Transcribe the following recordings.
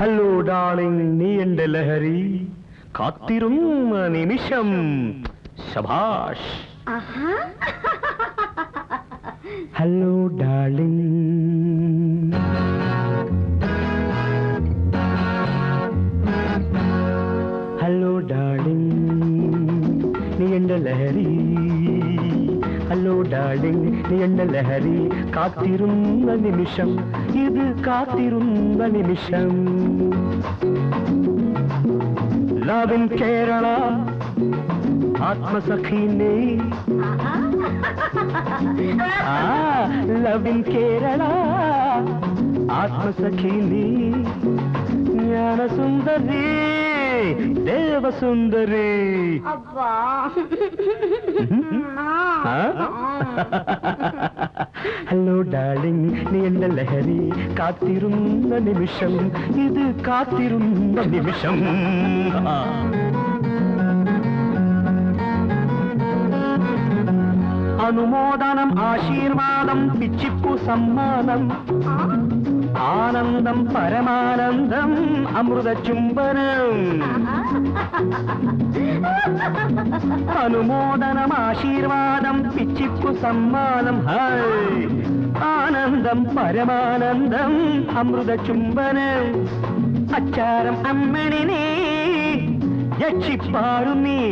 Hello darling நீ என்ற லஹரி. காத்திரும் நிமிஷம். சபாஷ். ஹலோ டார்லிங் ஹலோ டார்லிங் நீ என்ற லஹரி. ஹலோ டார்லிங் நீ என்ன லஹரி? காத்திருந்த நிமிஷம். இது காத்திருந்த நிமிஷம். லவ் இன் கேரளா ஆத்மசகி நீ லவ் இன் கேரளா ஆத்மசகி நீ ஞான சுந்தரே தேவசுந்தரி. ஹலோ டார்லிங் நீ என்ன லஹரி? காத்திருந்த நிமிஷம் இது காத்திருந்த நிமிஷம். அனுமோதனம் ஆசீர்வாதம் பிச்சிப்பு சம்மானம். ആനന്ദം പരമാനന്ദം അമൃത ചുംബനം അനുമോദനം ആശീർവാദം പിച്ചിപ്പു സമ്മാനം ഹൈ. ആനന്ദം പരമാനന്ദം അമൃത ചുംബനം അച്ചാരം അമ്മണിനെ രക്ഷിപ്പാറുന്നേ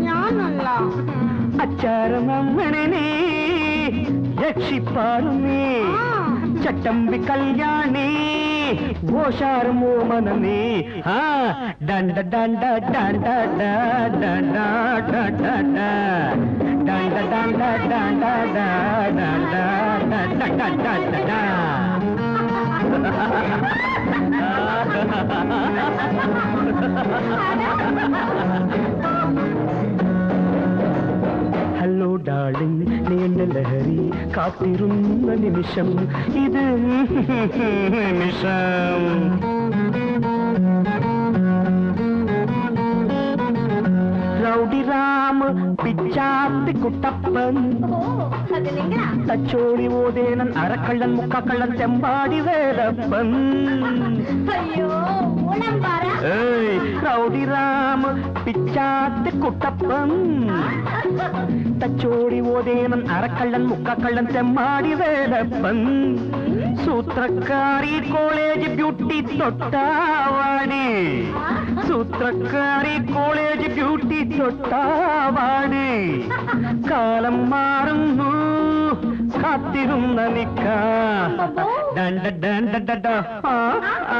ഞാനല്ല അച്ചാരം അമ്മണിനെ രക്ഷിപ്പാറുന്നേ చట్టంబి కళ్యాణి ఘోషారము మనని డండ డండ డండ డండ డండ డండ డండ డండ డండ డండ హలో డార్లింగ్ நீ என்ன லஹரி காத்திருந்த நிமிஷம் இது. நிமிஷம். ரவுடி ராம் பிச்சாத்தி குட்டப்பன். தச்சோடி ஓதேனன் அறக்கள்ளன் முக்காக்கள்ளன் செம்பாடி வேறப்பன் ரவுடி ராம் பிச்சாத்தி குட்டப்பன். തച്ചോടി ഓതേനൻ അരക്കള്ളൻ മുക്കക്കള്ളൻ ചെമ്മാടി വേലപ്പൻ. സൂത്രക്കാരി കോളേജ് ബ്യൂട്ടി തൊട്ടാവാടി സൂത്രക്കാരി കോളേജ് ബ്യൂട്ടി തൊട്ടാവാടി കാലം മാറുന്നു കാത്തിരുന്ന നിക്ക. ഡണ്ട ഡണ്ട ആ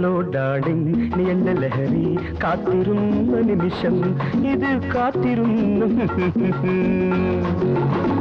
ஹலோ டார்லிங் நீ என்ன லஹரி? காத்திருந்த நிமிஷம். இது காத்திருந்தும்